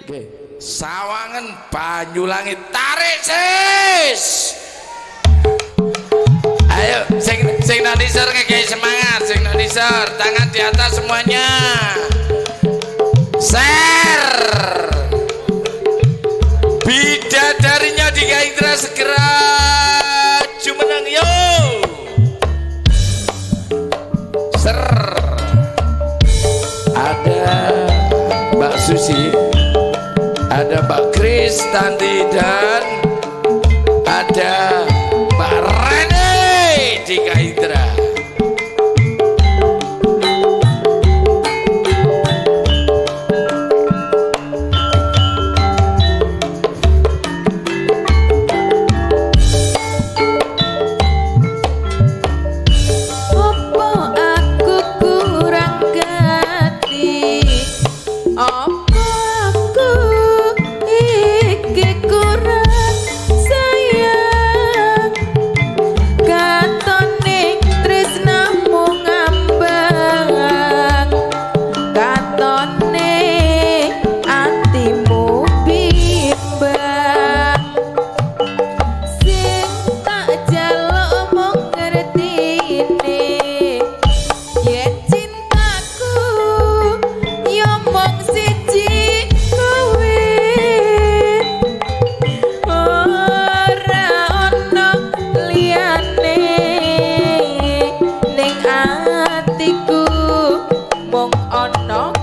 oke. Sawangan banyulangi tarik sis! Ayo sing sing nanti semangat. Sing nanti tangan di atas semuanya. Kristen di dalam. ¿no?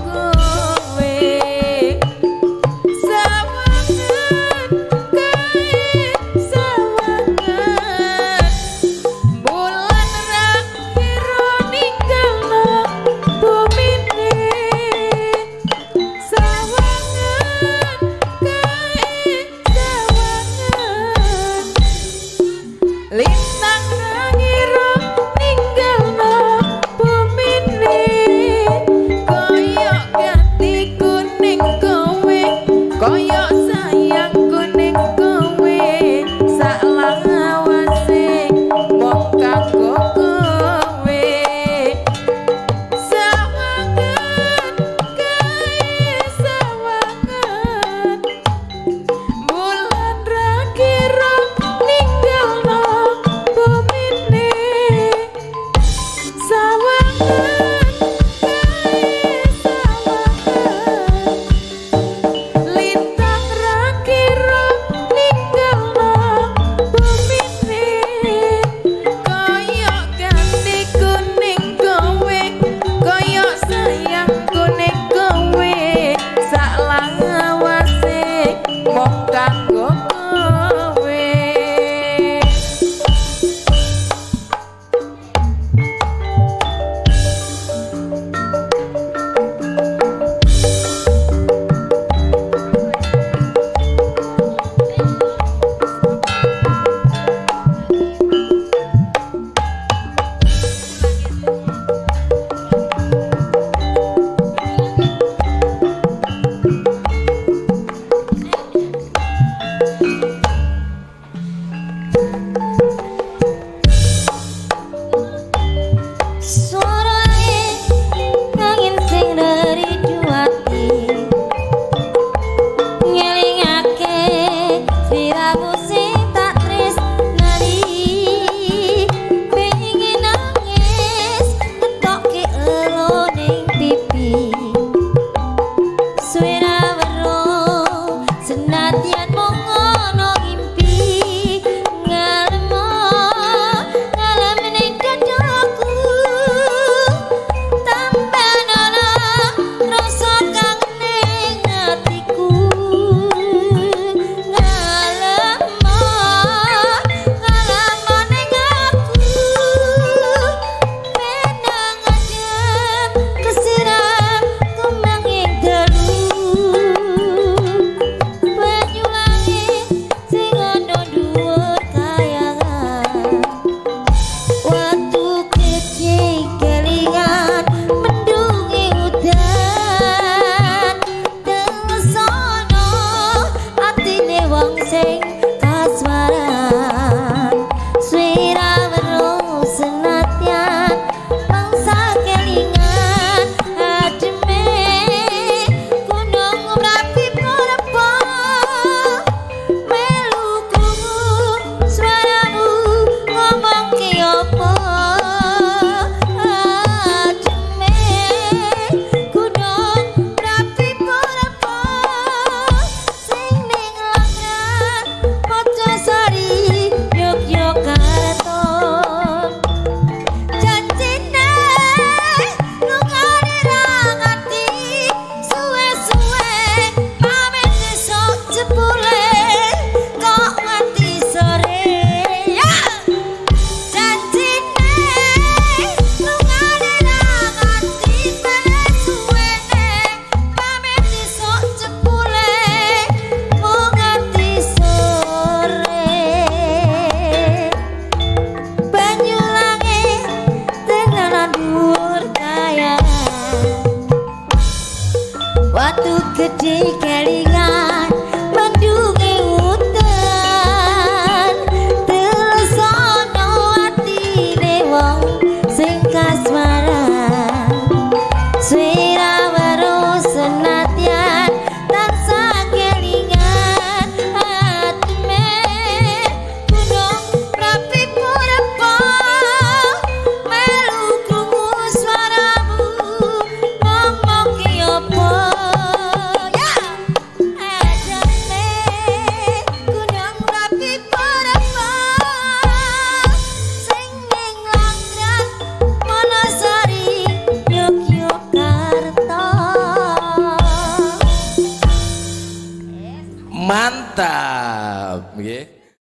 Waktu gede kelingan Mendung